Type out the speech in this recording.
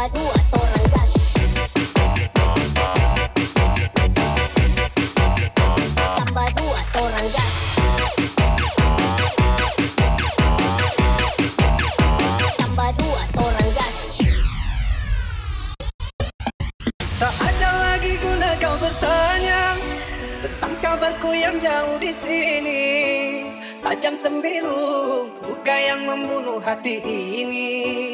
tambah dua orang gas tambah dua orang gas tambah dua orang gas Tak ada lagi guna kau bertanya tentang kabarku yang jauh di sini. Tajam sembilu, luka yang membunuh hati ini.